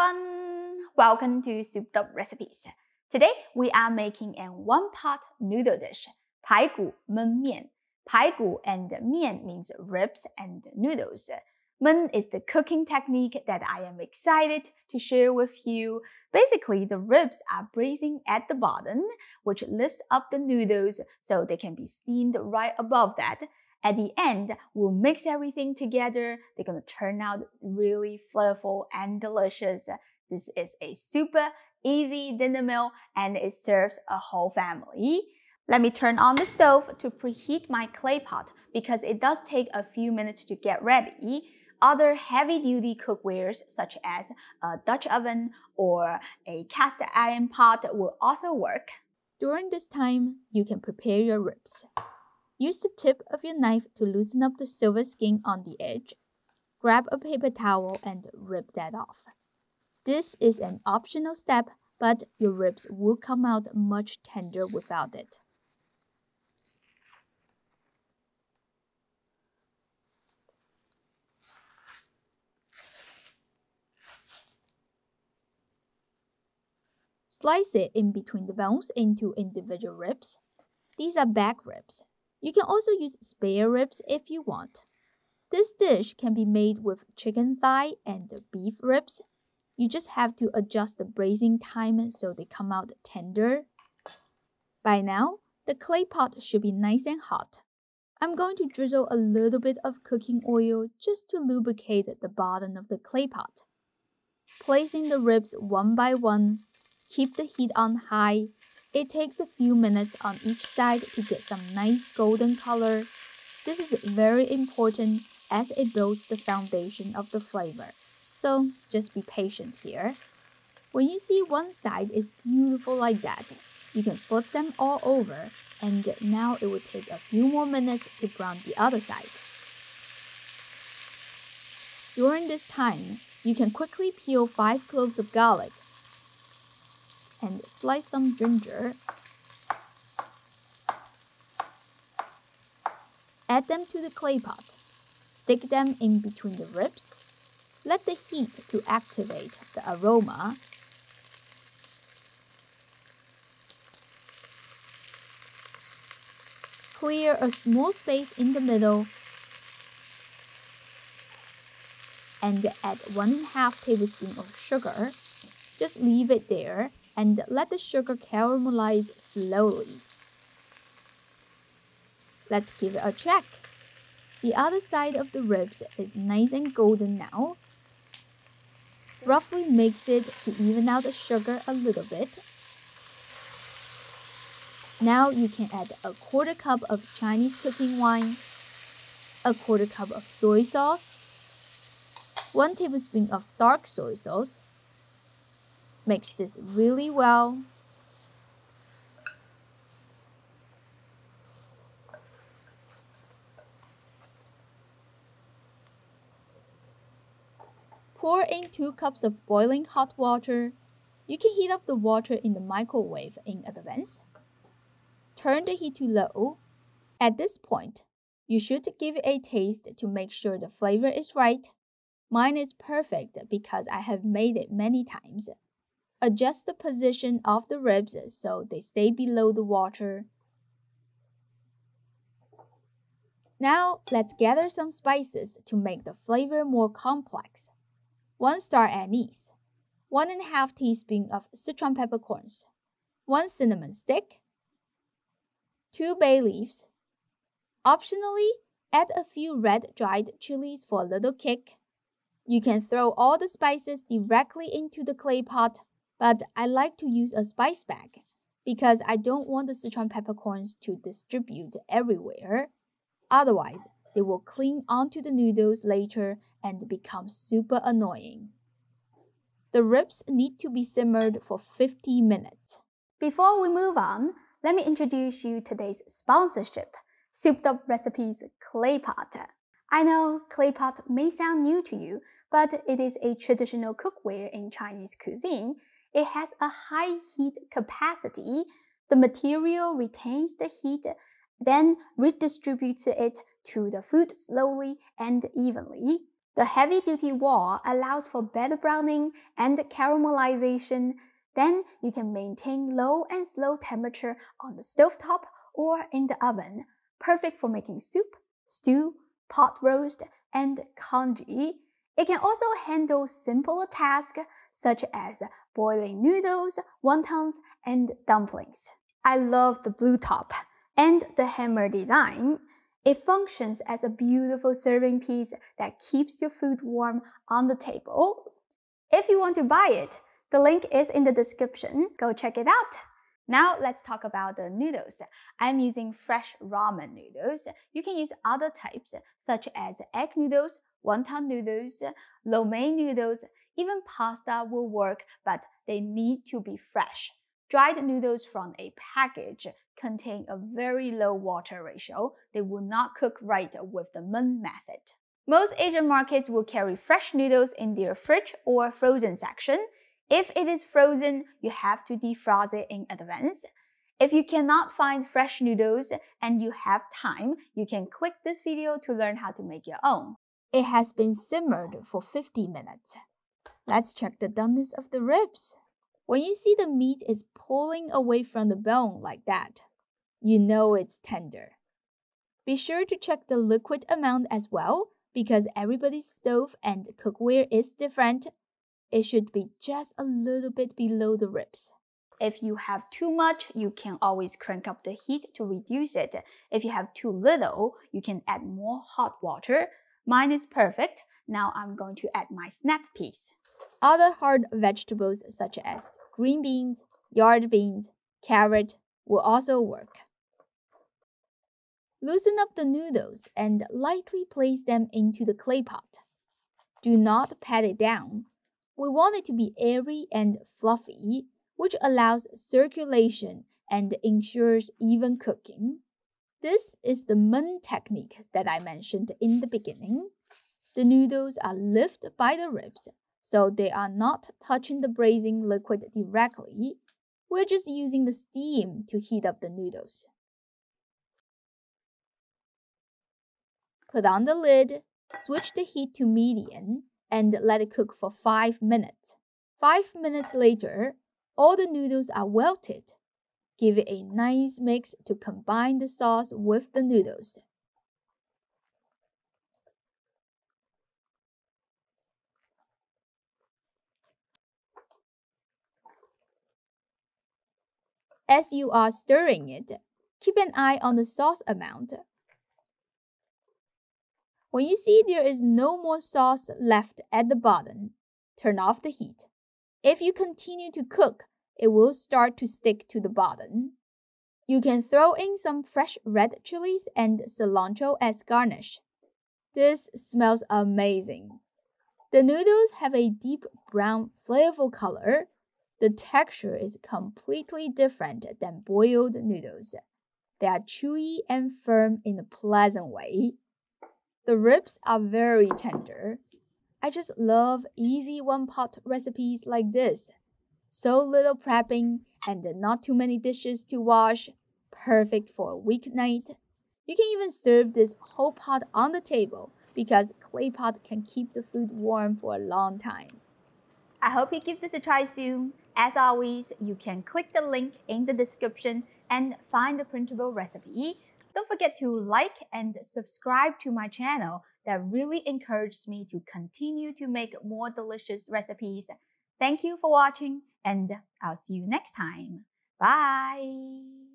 everyone! Welcome to Souped Up Recipes. Today we are making a one-pot noodle dish, 排骨焖面.排骨 and 面 means ribs and noodles. 焖 is the cooking technique that I am excited to share with you. Basically, the ribs are braising at the bottom, which lifts up the noodles so they can be steamed right above that. At the end, we'll mix everything together. They're gonna turn out really flavorful and delicious. This is a super easy dinner meal and it serves a whole family. Let me turn on the stove to preheat my clay pot because it does take a few minutes to get ready. Other heavy duty cookwares such as a Dutch oven or a cast iron pot will also work. During this time, you can prepare your ribs. Use the tip of your knife to loosen up the silver skin on the edge. Grab a paper towel and rip that off. This is an optional step, but your ribs will come out much tender without it. Slice it in between the bones into individual ribs. These are back ribs. You can also use spare ribs if you want. This dish can be made with chicken thigh and beef ribs. You just have to adjust the braising time so they come out tender. By now, the clay pot should be nice and hot. I'm going to drizzle a little bit of cooking oil just to lubricate the bottom of the clay pot. Placing the ribs one by one, keep the heat on high it takes a few minutes on each side to get some nice golden color. This is very important as it builds the foundation of the flavor. So just be patient here. When you see one side is beautiful like that, you can flip them all over and now it will take a few more minutes to brown the other side. During this time, you can quickly peel 5 cloves of garlic and slice some ginger. Add them to the clay pot. Stick them in between the ribs. Let the heat to activate the aroma. Clear a small space in the middle and add one and a half tablespoon of sugar. Just leave it there and let the sugar caramelize slowly. Let's give it a check. The other side of the ribs is nice and golden now. Roughly mix it to even out the sugar a little bit. Now you can add a quarter cup of Chinese cooking wine, a quarter cup of soy sauce, 1 tablespoon of dark soy sauce, Mix this really well. Pour in 2 cups of boiling hot water. You can heat up the water in the microwave in advance. Turn the heat to low. At this point, you should give it a taste to make sure the flavor is right. Mine is perfect because I have made it many times. Adjust the position of the ribs so they stay below the water. Now, let's gather some spices to make the flavor more complex. 1 star anise, 1 and a half teaspoon of Sichuan peppercorns, 1 cinnamon stick, 2 bay leaves. Optionally, add a few red dried chilies for a little kick. You can throw all the spices directly into the clay pot but I like to use a spice bag because I don't want the Sichuan peppercorns to distribute everywhere. Otherwise, they will cling onto the noodles later and become super annoying. The ribs need to be simmered for 50 minutes. Before we move on, let me introduce you today's sponsorship, Souped Up Recipes Clay Pot. I know clay pot may sound new to you, but it is a traditional cookware in Chinese cuisine it has a high heat capacity. The material retains the heat, then redistributes it to the food slowly and evenly. The heavy-duty wall allows for better browning and caramelization. Then you can maintain low and slow temperature on the stovetop or in the oven, perfect for making soup, stew, pot roast, and congee. It can also handle simple tasks such as boiling noodles, wontons, and dumplings. I love the blue top and the hammer design. It functions as a beautiful serving piece that keeps your food warm on the table. If you want to buy it, the link is in the description. Go check it out. Now let's talk about the noodles. I'm using fresh ramen noodles. You can use other types such as egg noodles, wonton noodles, lo mein noodles, even pasta will work, but they need to be fresh. Dried noodles from a package contain a very low water ratio. They will not cook right with the Men method. Most Asian markets will carry fresh noodles in their fridge or frozen section. If it is frozen, you have to defrost it in advance. If you cannot find fresh noodles and you have time, you can click this video to learn how to make your own. It has been simmered for 50 minutes. Let's check the doneness of the ribs. When you see the meat is pulling away from the bone like that, you know it's tender. Be sure to check the liquid amount as well because everybody's stove and cookware is different it should be just a little bit below the ribs. If you have too much, you can always crank up the heat to reduce it. If you have too little, you can add more hot water. Mine is perfect. Now I'm going to add my snap peas. Other hard vegetables such as green beans, yard beans, carrot will also work. Loosen up the noodles and lightly place them into the clay pot. Do not pat it down we want it to be airy and fluffy, which allows circulation and ensures even cooking. This is the Men technique that I mentioned in the beginning. The noodles are lifted by the ribs, so they are not touching the braising liquid directly. We're just using the steam to heat up the noodles. Put on the lid, switch the heat to medium, and let it cook for 5 minutes. 5 minutes later, all the noodles are wilted. Give it a nice mix to combine the sauce with the noodles. As you are stirring it, keep an eye on the sauce amount when you see there is no more sauce left at the bottom, turn off the heat. If you continue to cook, it will start to stick to the bottom. You can throw in some fresh red chilies and cilantro as garnish. This smells amazing. The noodles have a deep brown flavorful color. The texture is completely different than boiled noodles. They are chewy and firm in a pleasant way. The ribs are very tender. I just love easy one pot recipes like this. So little prepping and not too many dishes to wash. Perfect for a weeknight. You can even serve this whole pot on the table because clay pot can keep the food warm for a long time. I hope you give this a try soon. As always, you can click the link in the description and find the printable recipe don't forget to like and subscribe to my channel. That really encourages me to continue to make more delicious recipes. Thank you for watching and I'll see you next time. Bye!